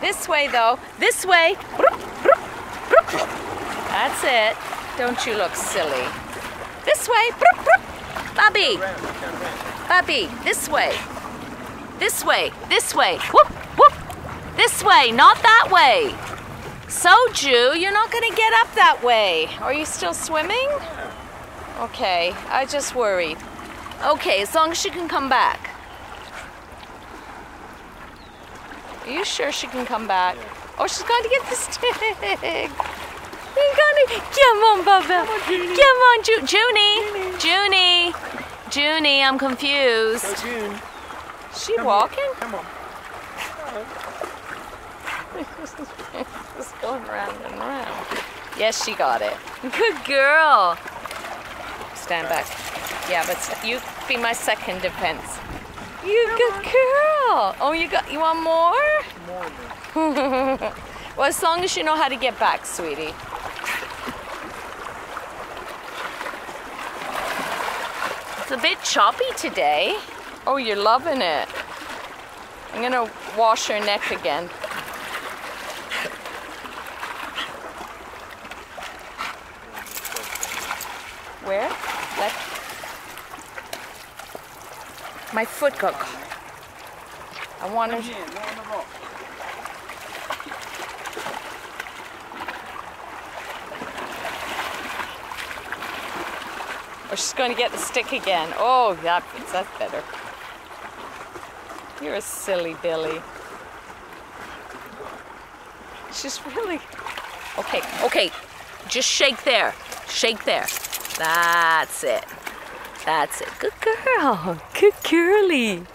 This way, though. This way. That's it. Don't you look silly. This way. Bobby. Bobby, this way. This way. This way. Whoop, whoop. This way, not that way. Sojo, you're not going to get up that way. Are you still swimming? Okay, I just worried. Okay, as long as she can come back. Are you sure she can come back? Oh, she's going to get the stick. You're gonna come on, Bubba. Come on, Ju- Junie. Junie. Junie, I'm confused. Go June. She Come walking? Here. Come on. Just going round and round. Yes, she got it. Good girl. Stand back. Yeah, but you be my second defense. You good girl. Oh, you got you want more? More well, as long as you know how to get back, sweetie. It's a bit choppy today. Oh, you're loving it. I'm gonna wash her neck again. Where? Left. My foot got caught. I want Come to. here. Not on the rock. Oh, she's going to get the stick again. Oh, that fits. That's better. You're a silly Billy. She's really. Okay, okay. Just shake there. Shake there. That's it. That's it. Good girl. Good girly.